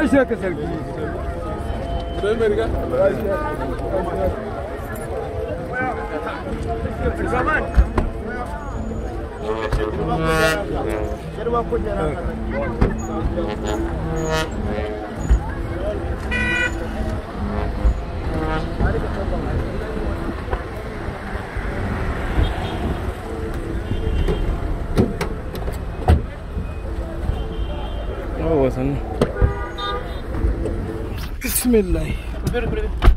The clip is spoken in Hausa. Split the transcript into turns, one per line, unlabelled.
Aşağı kaçalım. Aşağı
وزن بسم الله